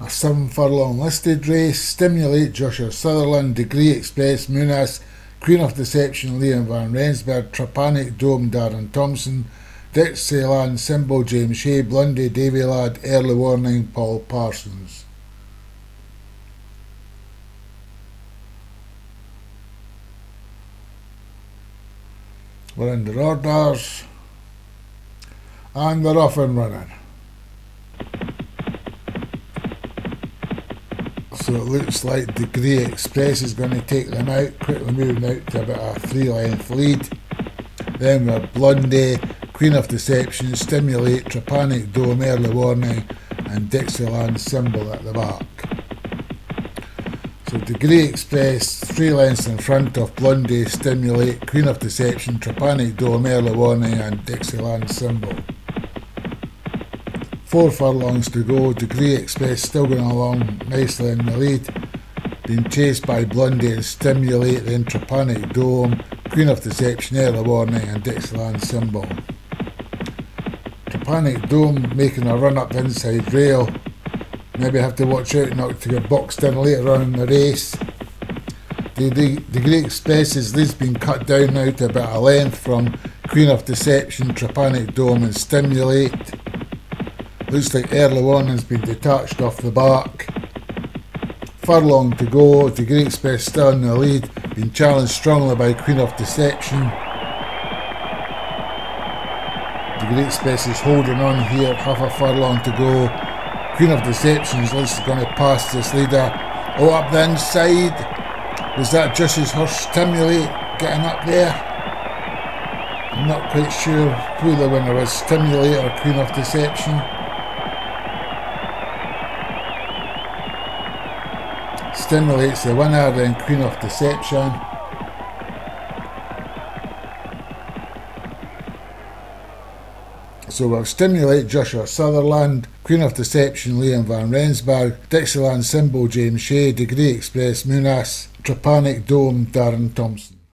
A seven furlong listed race, Stimulate Joshua Sutherland, Degree Express, Munas, Queen of Deception, Liam Van Rensburg, Trapanic Dome, Darren Thompson, Dixieland, Symbol, James Shea, Blundy, Davy Lad, Early Warning, Paul Parsons. We're in the orders and they're off and running. So it looks like Degree Express is going to take them out, quickly moving out to about a three length lead. Then we're Blondie, Queen of Deception, Stimulate, Trapanic Dome, Early Warning, and Dixieland Symbol at the back. So Degree Express, three lengths in front of Blondie, Stimulate, Queen of Deception, Trapanic Dome, Early Warning, and Dixieland Symbol. Four furlongs to go, Degree Express still going along nicely in the lead. Being chased by Blondie and Stimulate, then Trapanic Dome, Queen of Deception, Early Warning and Dixieland Symbol. Trapanic Dome making a run up the inside rail. Maybe have to watch out not to get boxed in later on in the race. The, the, the Great Express's lead's been cut down now to about a length from Queen of Deception, Trapanic Dome and Stimulate. Looks like early warning's been detached off the back. Furlong to go, the Great Express still in the lead, being challenged strongly by Queen of Deception. The Great Express is holding on here, half a furlong to go. Queen of Deceptions looks going to pass this leader. Oh, up the inside. Was that just as horse Stimulate getting up there? I'm not quite sure who the winner was, Stimulate or Queen of Deception. Stimulates the winner, then Queen of Deception. So we'll stimulate Joshua Sutherland, Queen of Deception Liam Van Rensburg, Dixieland Symbol James Shea, Degree Express Munas, Trapanic Dome Darren Thompson.